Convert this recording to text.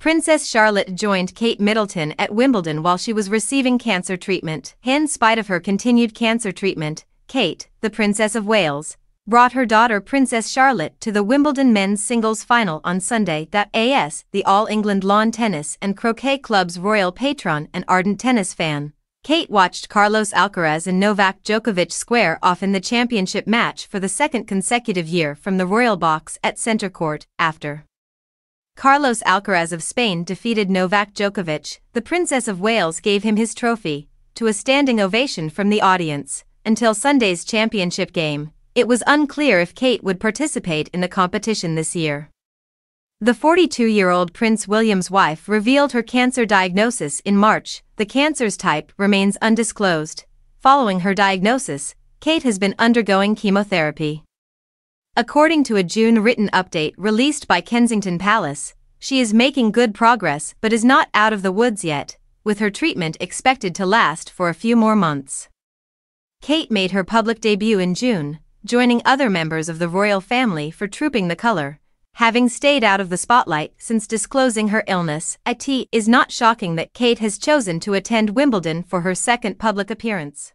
Princess Charlotte joined Kate Middleton at Wimbledon while she was receiving cancer treatment. In spite of her continued cancer treatment, Kate, the Princess of Wales, brought her daughter Princess Charlotte to the Wimbledon men's singles final on Sunday. That AS, the All England Lawn Tennis and Croquet Club's royal patron and ardent tennis fan. Kate watched Carlos Alcaraz and Novak Djokovic square off in the championship match for the second consecutive year from the royal box at Centre Court, after Carlos Alcaraz of Spain defeated Novak Djokovic, the Princess of Wales gave him his trophy, to a standing ovation from the audience. Until Sunday's championship game, it was unclear if Kate would participate in the competition this year. The 42 year old Prince William's wife revealed her cancer diagnosis in March. The cancer's type remains undisclosed. Following her diagnosis, Kate has been undergoing chemotherapy. According to a June written update released by Kensington Palace, she is making good progress but is not out of the woods yet, with her treatment expected to last for a few more months. Kate made her public debut in June, joining other members of the royal family for Trooping the Colour. Having stayed out of the spotlight since disclosing her illness, it is not shocking that Kate has chosen to attend Wimbledon for her second public appearance.